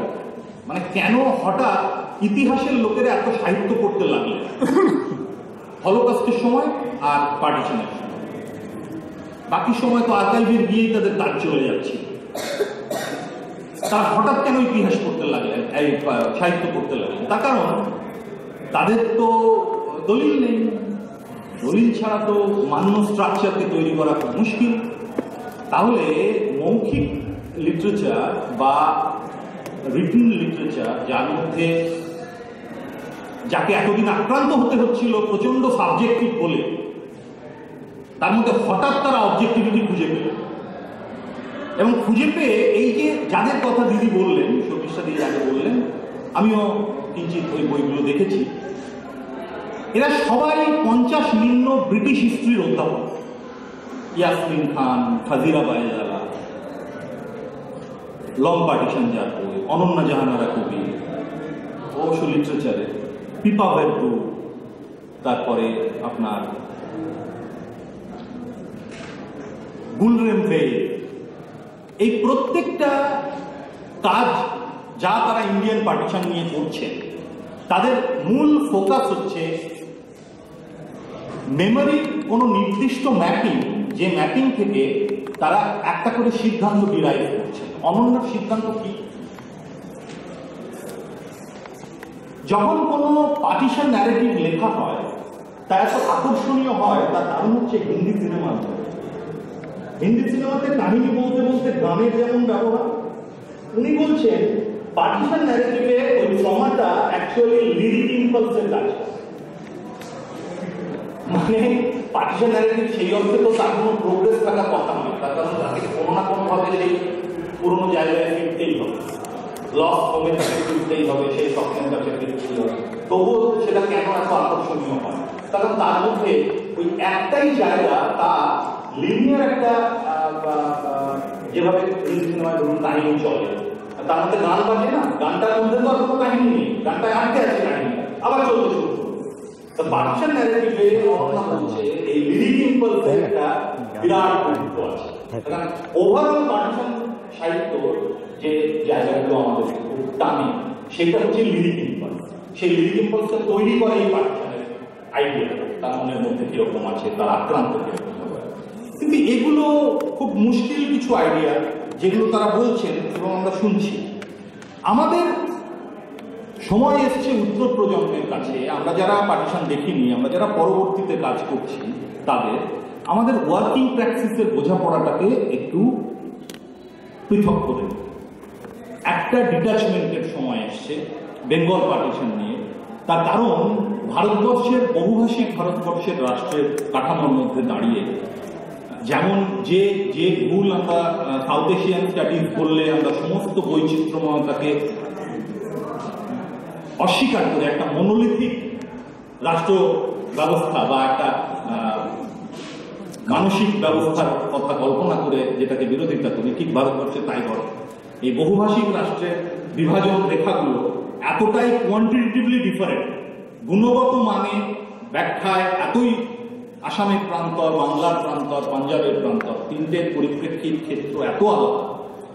মানে কেন হঠাৎ ইতিহাসের লোকেরা এত সাহিত্য পড়তে লাগলে হলোকাস্টের সময় আর পার্টিশনের সময়। বাকি সময় তো আর্কাইভের গিয়েই তাদের কাজ চলে যাচ্ছে। তারা হঠাৎ কেন ইতিহাস পড়তে লাগলেন এই সাহিত্য পড়তে লাগলেন তার কারণ, তাদের তো দলিল নেই। দলিল ছাড়া তো মান্য স্ট্রাকচারকে তৈরি করা খুব মুশকিল। তাহলে মৌখিক লিটারেচার বা রিটেন লিটারেচার যার মধ্যে যাকে এতদিন আক্রান্ত হতে হচ্ছিল প্রচণ্ড সাবজেক্টিভ বলে, তার মধ্যে হঠাৎ তারা অবজেক্টিভিটি খুঁজে পেল। এবং খুঁজে পেয়ে এই যে যাদের কথা দিদি বললেন সতীশা দিদি আগে বললেন, আমিও কিঞ্চিত ওই বইগুলো দেখেছি, এরা সবাই পঞ্চাশ নিম্ন ব্রিটিশ হিস্ট্রির অধ্যাপক। ইয়াসমিন খান, খাজিরা বাইজালা লং পার্টিশন যার বই অনন্যা জাহানারা কবি, অবশ্য লিটারেচারে, পিপা ভেদ্দু তারপরে আপনার গুলরেম বে এই প্রত্যেকটা কাজ যা তারা ইন্ডিয়ান পার্টিশন নিয়ে করছে, তাদের মূল ফোকাস হচ্ছে মেমোরির কোনো নির্দিষ্ট ম্যাপিং যে ম্যাপিং থেকে তারা একটা করে সিদ্ধান্ত ডিরাইভ করছে। অনন্যার সিদ্ধান্ত কি? যখন কোনো পার্টিশন ন্যারেটিভ লেখা হয় তা এত আকর্ষণীয় হয়, তার কারণ হচ্ছে হিন্দি সিনেমা হিন্দি সিনেমাতে কাহিনী বলতে বলতে গানের যেমন ব্যবহার, উনি বলছেন পার্টিশন ন্যারেটিভে ওই ট্রমাটা অ্যাকচুয়ালি লিরিক ইম্পালসের কাজ। মানে পার্টিশন ন্যারেটিভ সেই অর্থে তো তার কোনো প্রোগ্রেস থাকার কথা নয়, তার কারণ তাকে কোনো না কোনোভাবে সেই পুরোনো জায়গায় ফিরতেই হবে। লস হবে তাকে ফিরতেই হবে, সেই স্বপ্নের কাছে ফিরতেই হবে। তবুও সেটা কেন এত আকর্ষণীয় হয়? কারণ তার মধ্যে ওই একটাই জায়গা, তা লিনিয়ার একটা যেভাবে ধরুন কাহিনী চলে। তার মধ্যে গান বাজে না? গানটার মধ্যে তো আর কোনো কাহিনী নেই। গানটা আটকে আছে কাহিনী। আবার চলতে শুরু তো পার্টিশন ন্যারেটিভে হচ্ছে এই লিরিক ইম্পালসের একটা বিরাট গুরুত্ব আছে। ওভারঅল পার্টিশন সাহিত্য যে জায়গাগুলো আমাদের টানে, সেটা হচ্ছে লিরিক ইম্পালস সেই লিরিক ইম্পালসটা তৈরি করে এই আইডিয়া তার মনের মধ্যে কীরকম আছে? তার আক্রান্ত কিন্তু এগুলো খুব মুশকিল কিছু আইডিয়া যেগুলো তারা বলছেন এবং আমরা শুনছি। আমাদের সময় এসছে উত্তর প্রজন্মের কাছে। আমরা যারা পার্টিশন দেখিনি, আমরা যারা পরবর্তীতে কাজ করছি, তাদের আমাদের ওয়ার্কিং প্র্যাকটিসের বোঝাপড়াটাকে একটু পৃথক করে একটা ডিটাচমেন্টের সময় এসছে বেঙ্গল পার্টিশন নিয়ে। তার কারণ ভারতবর্ষের বহুভাষিক ভারতবর্ষের রাষ্ট্রের কাঠামোর মধ্যে দাঁড়িয়ে যেমন যে যে ভুল আমরা সাউথ এশিয়ান স্টাডিজ করলে আমরা সমস্ত বৈচিত্র্যময়তাকে অস্বীকার করে একটা মনোলিথিক রাষ্ট্র ব্যবস্থা বা একটা মানসিক ব্যবস্থার কথা কল্পনা করে যেটাকে বিরোধিতা করি, ঠিক ভারতবর্ষে তাই করে এই বহুভাষিক রাষ্ট্রের বিভাজন রেখাগুলো এতটাই কোয়ান্টিটেটিভলি ডিফারেন্ট গুণগত মানে ব্যাখ্যায় এতই আসামের প্রান্তর, বাংলার প্রান্তর, পাঞ্জাবের প্রান্তর তিনটের পরিপ্রেক্ষিত ক্ষেত্র এত আলাদা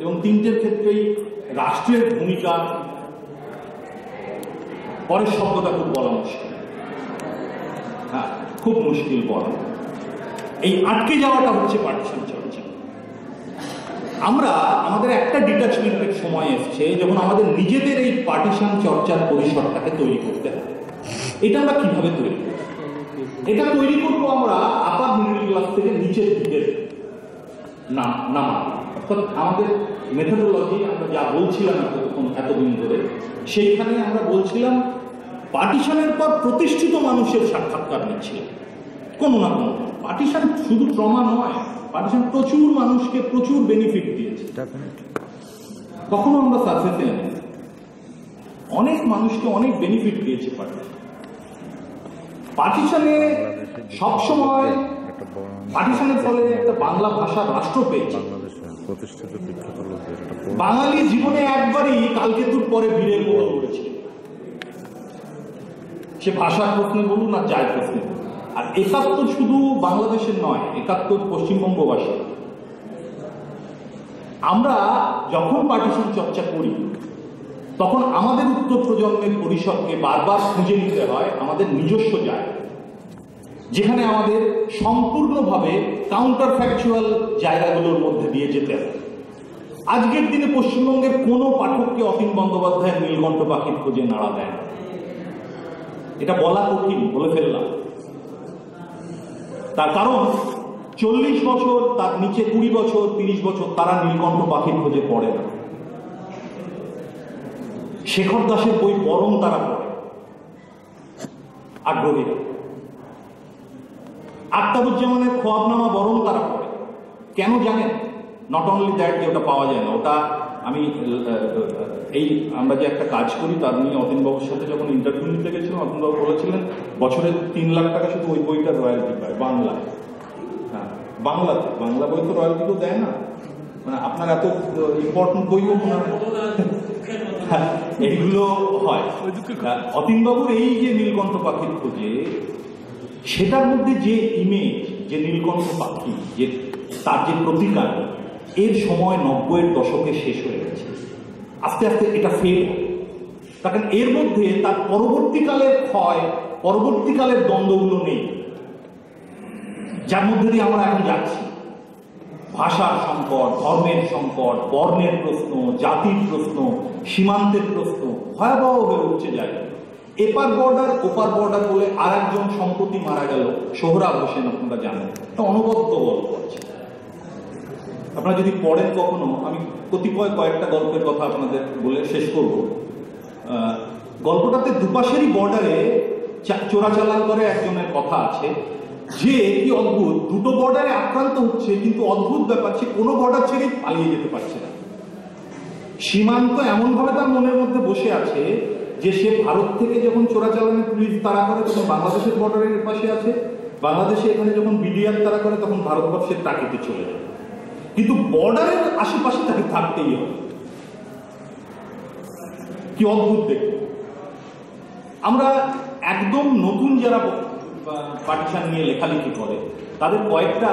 এবং তিনটের ক্ষেত্রেই রাষ্ট্রের ভূমিকা পরের শব্দটা খুব বলা মুশকিল। হ্যাঁ খুব মুশকিল বলা। এই আটকে যাওয়াটা হচ্ছে পার্টিশন চর্চা। আমরা, আমাদের একটা ডিটাচমেন্টের সময় এসছে যখন আমাদের নিজেদের এই পার্টিশন চর্চার পরিসরটাকে তৈরি করতে হবে এটা আমরা কীভাবে তৈরি করব? এটা তৈরি করব আমরা আপার মিডল ক্লাস থেকে নিচের দিকে। না নামা অর্থাৎ আমাদের মেথোডোলজি আমরা যা বলছিলাম এতক্ষণ এতদিন ধরে সেইখানে আমরা বলছিলাম পার্টিশনের পর প্রতিষ্ঠিত মানুষের সাক্ষাৎকার নিচ্ছিলাম কোনো না কোনো। পার্টিশন শুধু ট্রমা নয় পার্টিশন প্রচুর মানুষকে প্রচুর বেনিফিট দিয়েছে। কখনো আমরা সাকসেসে অনেক মানুষকে অনেক বেনিফিট দিয়েছে পার্টিশন পার্টিশনে সবসময় পার্টিশনের ফলে একটা বাংলা ভাষা রাষ্ট্র পেয়েছে। বাঙালি জীবনে একবারই কালকেতুর পরে বীরের মোড় করেছে। সে ভাষার প্রশ্নে বলুন আর যায় প্রশ্নে। আর একাত্তর শুধু বাংলাদেশের নয়, একাত্তর পশ্চিমবঙ্গবাসী আমরা যখন পার্টিশন চর্চা করি তখন আমাদের উত্তর প্রজন্মের পরিষদকে বারবার খুঁজে নিতে হয় আমাদের নিজস্ব জায়গা। যেখানে আমাদের সম্পূর্ণভাবে কাউন্টার ফ্যাকচুয়াল জায়গাগুলোর মধ্যে দিয়ে যেতে হয়। আজকের দিনে পশ্চিমবঙ্গের কোনো পাঠককে অতীন বন্দ্যোপাধ্যায়ের নীলকণ্ঠ পাখির খোঁজে নাড়া দেয় না। এটা বলা কঠিন, বলে ফেললাম। তার কারণ, চল্লিশ বছর তার নিচে কুড়ি বছর, তিরিশ বছর তারা নীলকণ্ঠ পাখির খোঁজে পড়ে না। শেখর দাসের বই বরং তারা পড়ে। আগ্রহীরা আক্তারুজ্জামানের খোয়াবনামা বরং তারা পড়ে। কেন জানেন? নট অনলি দ্যাট যে ওটা পাওয়া যায় না ওটা আমি এই আমরা যে একটা কাজ করি তার নিয়ে অতীনবাবুর সাথে যখন ইন্টারভিউ নিতে গেছিলাম অতীনবাবু বলেছিলেন বছরে তিন লাখ টাকা শুধু ওই বইটার রয়্যালটি পায় বাংলায় হ্যাঁ বাংলাতে। বাংলা বই তো রয়্যালটি তো দেয় না। মানে আপনার এত ইম্পর্টেন্ট বইও মনে হ্যাঁ, এইগুলো হয়। হ্যাঁ, অতীনবাবুর এই যে নীলকণ্ঠ পাখির খোঁজে সেটার মধ্যে যে ইমেজ যে নীলকণ্ঠ পাখি যে তার যে প্রতিকার এর সময় নব্বইয়ের দশকে শেষ হয়ে গেছে। আস্তে আস্তে এটা ফেল কারণ এর মধ্যে তার পরবর্তীকালের ক্ষয় পরবর্তীকালের দ্বন্দ্বগুলো নেই। যার মধ্যে দিয়ে আমরা এখন যাচ্ছি। ভাষার সংকট ধর্মের সংকট বর্ণের প্রশ্ন, জাতির প্রশ্ন, সীমান্তের প্রশ্ন ভয়াবহ হয়ে উঠছে যায় এপার বর্ডার ওপার বর্ডার বলে আর একজন সম্প্রতি মারা গেল, সোহরাব হোসেন, আপনারা জানেন। একটা অনবদ্য গল্প আছে। আপনারা যদি পড়েন কখনো, আমি কতিপয় কয়েকটা গল্পের কথা আপনাদের বলে শেষ করব। গল্পটাতে দুপাশেরই বর্ডারে চোরাচালান করে একজনের কথা আছে। যে কি অদ্ভুত, দুটো বর্ডারে আক্রান্ত হচ্ছে, কিন্তু অদ্ভুত ব্যাপার, সে কোনো বর্ডার ছেড়ে পালিয়ে যেতে পারছে না। সীমান্ত এমনভাবে তার মনের মধ্যে বসে আছে যে সে ভারত থেকে যখন চোরাচালানের পুলিশ তারা করে, তখন বাংলাদেশের বর্ডারের পাশে আছে। বাংলাদেশে এখানে যখন বিডিআর তারা করে, তখন ভারতবর্ষের তাকিতে চলে যায়। কিন্তু বর্ডারের আশেপাশে তাকে থাকতেই হবে। কি অদ্ভুত দেখতে। আমরা একদম নতুন যারা পার্টিশন নিয়ে লেখালেখি করে, তাদের কয়েকটা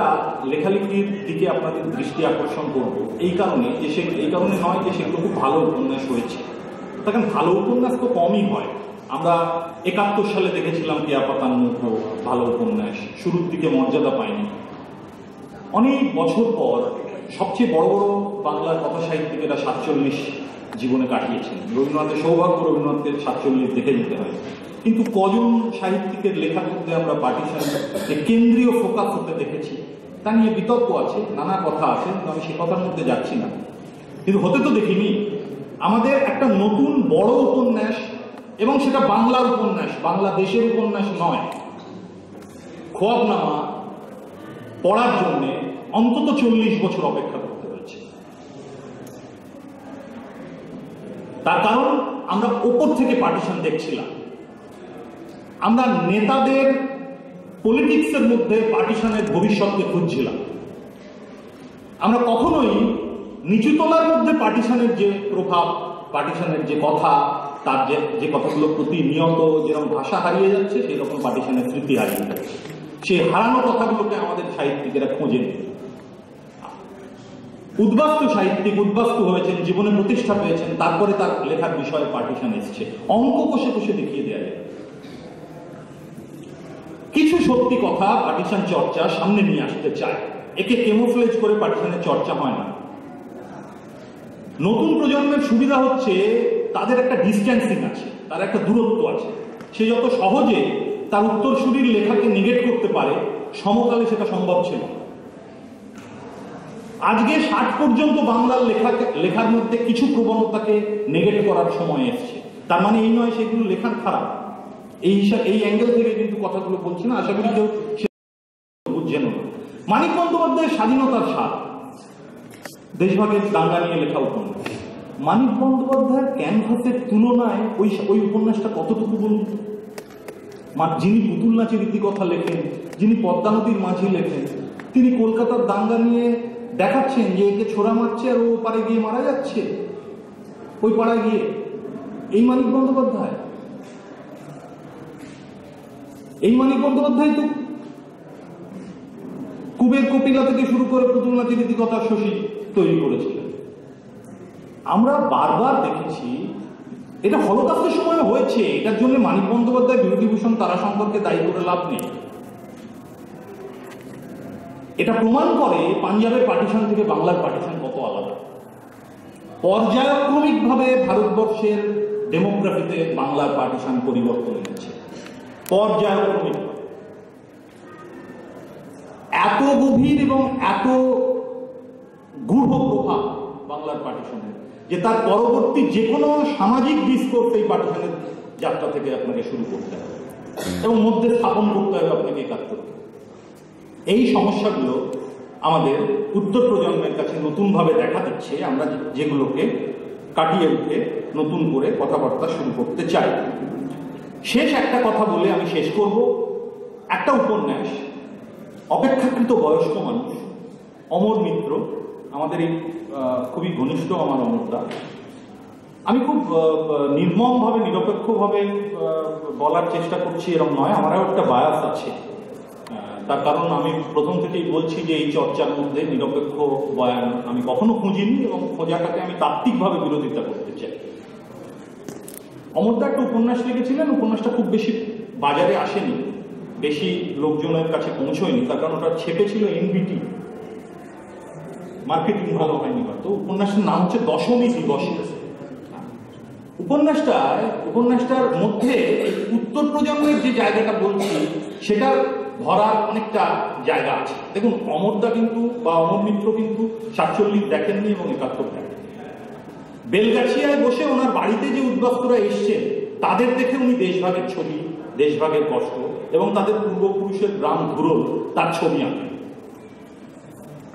লেখালেখির দিকে আপনাদের দৃষ্টি আকর্ষণ করব। এই কারণে যে সে, এই কারণে নয় যে সেগুলো খুব ভালো উপন্যাস হয়েছে। তখন ভালো উপন্যাস তো কমই হয়। আমরা একাত্তর সালে দেখেছিলাম কেয়া পাতার মুখ, ভালো উপন্যাস, শুরুর দিকে মর্যাদা পায়নি অনেক বছর পর সবচেয়ে বড় বড় বাংলার কথা সাহিত্যিকেরা সাতচল্লিশ জীবনে কাটিয়েছেন। রবীন্দ্রনাথের সৌভাগ্য রবীন্দ্রনাথকে সাতচল্লিশ দেখে যেতে হয়। কিন্তু কজন সাহিত্যিকের লেখার মধ্যে আমরা পার্টিশন কেন্দ্রীয় ফোকাস হতে দেখেছি? তা নিয়ে বিতর্ক আছে, নানা কথা আছে, কিন্তু আমি সে কথার মধ্যে যাচ্ছি না। কিন্তু হতে তো দেখিনি, আমাদের একটা নতুন বড় উপন্যাস এবং সেটা বাংলার উপন্যাস, বাংলাদেশের উপন্যাস নয়। খোয়াবনামা পড়ার জন্য অন্তত চল্লিশ বছর অপেক্ষা করতে হয়েছে। তার কারণ আমরা ওপর থেকে পার্টিশন দেখছিলাম। আমরা নেতাদের পলিটিক্সের মধ্যে পার্টিশনের ভবিষ্যৎকে খুঁজছিলাম। আমরা কখনোই নিচুতলার মধ্যে পার্টিশনের যে প্রভাব পার্টিশনের যে কথা, তার যে যে কথাগুলো প্রতিনিয়ত যেরকম ভাষা হারিয়ে যাচ্ছে সেই রকম পার্টিশনের স্মৃতি হারিয়ে যাচ্ছে। সেই হারানো কথাগুলোকে আমাদের সাহিত্যিকেরা খোঁজে নেই উদ্বাস্তু সাহিত্যিক উদ্বাস্তু হয়েছেন, জীবনে প্রতিষ্ঠা পেয়েছেন, তারপরে তার লেখার বিষয়ে পার্টিশন এসছে। অঙ্ক কষে কষে দেখিয়ে দেওয়া যায়। কিছু সত্যি কথা পার্টিশন চর্চা সামনে নিয়ে আসতে চায়। একে কেমোফ্লেজ করে পার্টিশনের চর্চা হয় না। নতুন প্রজন্মের সুবিধা হচ্ছে তাদের একটা ডিস্ট্যান্সিং আছে, তার একটা দূরত্ব আছে। সে যত সহজে তার উত্তরসূরির লেখাকে নেগেট করতে পারে, সমকালে সেটা সম্ভব ছিল আজকে ষাট পর্যন্ত বাংলার লেখা লেখার মধ্যে কিছু প্রবণতাকে নেগেট করার সময় এসছে। তার মানে এই নয়, সেগুলো লেখার খারাপ। এই হিসাব এই অ্যাঙ্গেল থেকে কিন্তু কথাগুলো বলছি না, আশা করি কেউ বুঝছেন। মানিক বন্দ্যোপাধ্যায়ের স্বাধীনতার স্বাদ। দেশভাগের দাঙ্গা নিয়ে লেখা উপন্যাস। মানিক বন্দ্যোপাধ্যায়ের ক্যানভাসের তুলনায় ওই ওই উপন্যাসটা কতটুকু বলুন যিনি পুতুল নাচের রীতিকথা লেখেন, যিনি পদ্মা নদীর মাঝি লেখেন, তিনি কলকাতার দাঙ্গা নিয়ে দেখাচ্ছেন যে একে ছোড়া মারছে আর ও পাড়ে গিয়ে মারা যাচ্ছে। ওই পাড়ায় গিয়ে। এই মানিক বন্দ্যোপাধ্যায় এই মানিক বন্দ্যোপাধ্যায় তো কুবের কপিলা থেকে শুরু করে পুতুল নাচের শশী তৈরি করেছিলেন। আমরা বারবার দেখেছি, এটা হলকাস্টের সময় হয়েছে, এটার জন্য মানিক বন্দ্যোপাধ্যায়, বিভূতিভূষণ সম্পর্কে দায়ী করে লাভ নেই। এটা প্রমাণ করে পাঞ্জাবের পার্টিশন থেকে বাংলার পার্টিশন কত আলাদা। পর্যায়ক্রমিকভাবে ভারতবর্ষের ডেমোগ্রাফিতে বাংলার পার্টিশন পরিবর্তন এনেছে। পর্যায়ক্রমিক এত গভীর এবং এত গূঢ় প্রভাব বাংলার পার্টিশনের, যে তার পরবর্তী যে কোনো সামাজিক ডিসকোর্স এই পার্টিশনের যাত্রা থেকে আপনাকে শুরু করতে হবে এবং মধ্যে স্থাপন করতে হবে আপনাকে একাত্তরকে এই সমস্যাগুলো আমাদের উত্তর প্রজন্মের কাছে নতুনভাবে দেখা দিচ্ছে, আমরা যেগুলোকে কাটিয়ে উঠে নতুন করে কথাবার্তা শুরু করতে চাই। শেষ একটা কথা বলে আমি শেষ করব। একটা উপন্যাস। অপেক্ষাকৃত বয়স্ক মানুষ, অমর মিত্র, আমাদের এই খুবই ঘনিষ্ঠ আমার অমরদা। আমি খুব নির্মমভাবে, নিরপেক্ষভাবে বলার চেষ্টা করছি এরকম নয়, আমারও একটা বায়াস আছে। তার কারণ আমি প্রথম থেকেই বলছি যে, এই চর্চার মধ্যে নিরপেক্ষ বয়ান আমি কখনো খুঁজিনি এবং খোঁজাটাকে আমি তাত্ত্বিকভাবে বিরোধিতা করতে চাই। অমরদা একটা উপন্যাস লিখেছিলেন, উপন্যাসটা খুব বেশি বাজারে আসেনি, বেশি লোকজনের কাছে পৌঁছয়নি, তার কারণ ওটা ছেপে ছিল এনবিটি মার্কেটিং ভালো হয়নি হয়তো। উপন্যাসের নাম হচ্ছে দশমী দিবস। উপন্যাসটায়, উপন্যাসটার মধ্যে উত্তর প্রজন্মের যে জায়গাটা বলছি, সেটা ধরার অনেকটা জায়গা আছে। দেখুন অমরদা কিন্তু বা অমর মিত্র কিন্তু সাতচল্লিশ দেখেননি এবং একাত্তর দেখেন বেলগাছিয়ায় বসে ওনার বাড়িতে যে উদ্বাস্তুরা এসছেন, তাদের দেখে উনি দেশভাগের ছবি, দেশভাগের কষ্ট এবং তাদের পূর্বপুরুষের গ্রাম ধুরল তার ছবি আঁকেন।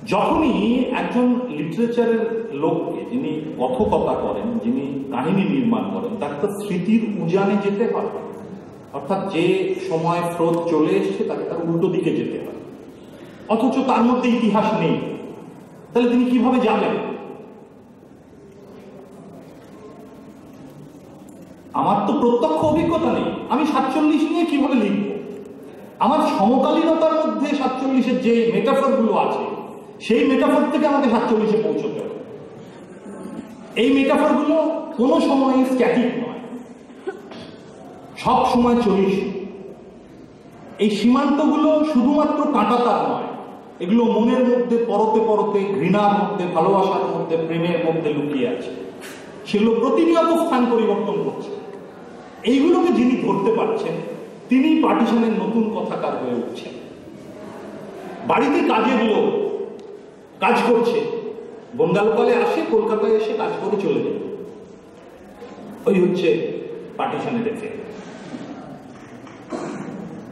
যখনই একজন লিটারেচারের লোককে যিনি কথকতা করেন, যিনি কাহিনী নির্মাণ করেন তাকে তো স্মৃতির উজানে যেতে হয়। অর্থাৎ যে সময় স্রোত চলে এসছে, তাকে তার উল্টো দিকে যেতে হয়। অথচ তার মধ্যে ইতিহাস নেই। তাহলে তিনি কীভাবে যাবেন আমার তো প্রত্যক্ষ অভিজ্ঞতা নেই। আমি সাতচল্লিশ নিয়ে কীভাবে লিখব? আমার সমকালীনতার মধ্যে সাতচল্লিশের যে মেটাফরগুলো আছে, সেই মেটাফর থেকে আমাকে সাতচল্লিশে পৌঁছতে হবে। এই মেটাফরগুলো কোনো সময় স্ট্যাটিক নয়। সব সময় চলিস এই সীমান্তগুলো শুধুমাত্র কাঁটাতার নয়, এগুলো মনের মধ্যে পরতে পরতে, ঘৃণার মধ্যে, ভালোবাসার মধ্যে, প্রেমের মধ্যে লুকিয়ে আছে। সেগুলো প্রতিনিয়ত স্থান পরিবর্তন করছে। এইগুলোকে যিনি ধরতে পারছেন তিনি পার্টিশনের নতুন কথাকার হয়ে উঠছেন। বাড়িতে কাজের লোক কাজ করছে। বঙ্গালোকালে আসে, কলকাতায় এসে কাজ করে চলে যায়। ওই হচ্ছে পার্টিশনের এফেক্ট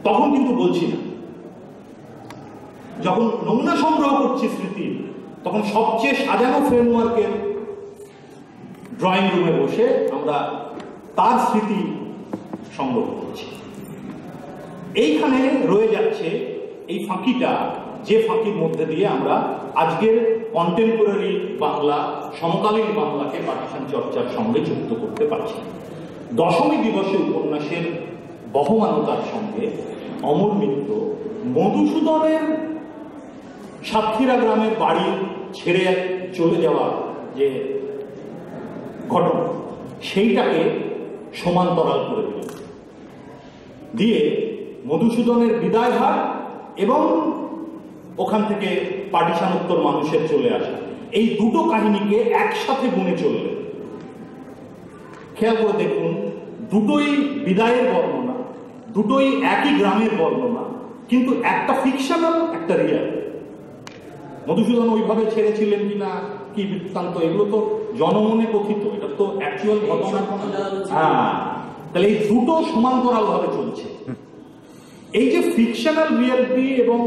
তখন কিন্তু বলছি না। যখন নমুনা সংগ্রহ করছি স্মৃতি, তখন সবচেয়ে সাজানো ফ্রেমওয়ার্কের ড্রয়িং রুমে বসে আমরা তার স্মৃতি সংগ্রহ করছি। এইখানে রয়ে যাচ্ছে এই ফাঁকিটা, যে ফাঁকির মধ্যে দিয়ে আমরা আজকের কন্টেম্পোরারি বাংলা, সমকালীন বাংলাকে পাকিস্তান চর্চার সঙ্গে যুক্ত করতে পারছি। দশমী দিবসে উপন্যাসের বহমানতার সঙ্গে অমর মিত্র মধুসূদনের সাতক্ষীরা গ্রামের বাড়ি ছেড়ে চলে যাওয়া যে ঘটনা, সেইটাকে সমান্তরাল করে দিল। দিয়ে মধুসূদনের বিদায় হয় এবং ওখান থেকে পাটিসানোত্তর মানুষের চলে আসে। এই দুটো কাহিনীকে একসাথে গুনে চললে। খেয়াল করে দেখুন দুটোই বিদায়ের বর্ণনা দুটোই একই গ্রামের বর্ণনা কিন্তু একটা ফিকশনাল একটা রিয়াল মধুসূদন ওইভাবে ছেড়েছিলেন কিনা কি বৃত্তান্ত এগুলো তো জনমনে কথিত এটা তো অ্যাকচুয়াল ঘটনা। হ্যাঁ। তাহলে এই দুটো সমান্তরাল ভাবে চলছে। এই যে ফিকশনাল রিয়েলিটি এবং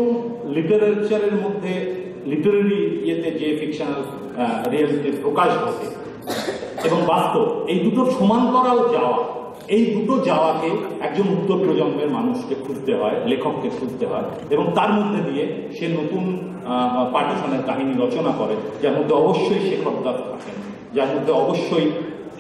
লিটারেচারের মধ্যে লিটারেরি ইয়েতে যে ফিকশনাল রিয়েলিটির প্রকাশ ঘটে, এবং বাস্তব, এই দুটো সমান্তরাল যাওয়া, এই দুটো যাওয়াকে একজন উত্তর প্রজন্মের মানুষকে খুঁজতে হয়, লেখককে খুঁজতে হয়, এবং তার মধ্যে দিয়ে সে নতুন পার্টিশনের কাহিনী রচনা করে, যার মধ্যে অবশ্যই শেখর দাস থাকেন, যার মধ্যে অবশ্যই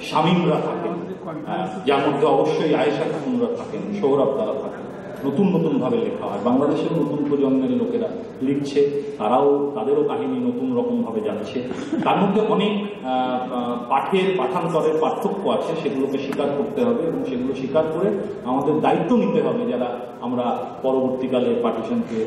শামীমরা থাকেন। আহ, যার মধ্যে অবশ্যই আয়েশা খানুমরা থাকেন সৌরভ দ্বারা থাকেন নতুন নতুনভাবে লেখা। হয় বাংলাদেশের নতুন প্রজন্মের লোকেরা লিখছে, তারাও তাদেরও কাহিনী নতুন রকমভাবে যাচ্ছে তার মধ্যে অনেক পাঠের পাঠান্তরের পার্থক্য আছে, সেগুলোকে স্বীকার করতে হবে এবং সেগুলো স্বীকার করে আমাদের দায়িত্ব নিতে হবে যারা আমরা পরবর্তীকালে পার্টিশনকে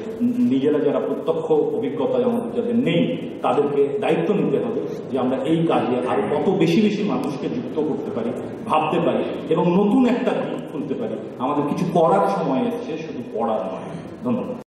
নিজেরা যারা প্রত্যক্ষ অভিজ্ঞতায় আমাদের যাদের নেই, তাদেরকে দায়িত্ব নিতে হবে যে আমরা এই কাজে আরও কত বেশি বেশি মানুষকে যুক্ত করতে পারি, ভাবতে পারি এবং নতুন একটা দিক খুলতে পারি। আমাদের কিছু করার সময় এসছে শুধু পড়ার নয়। ধন্যবাদ।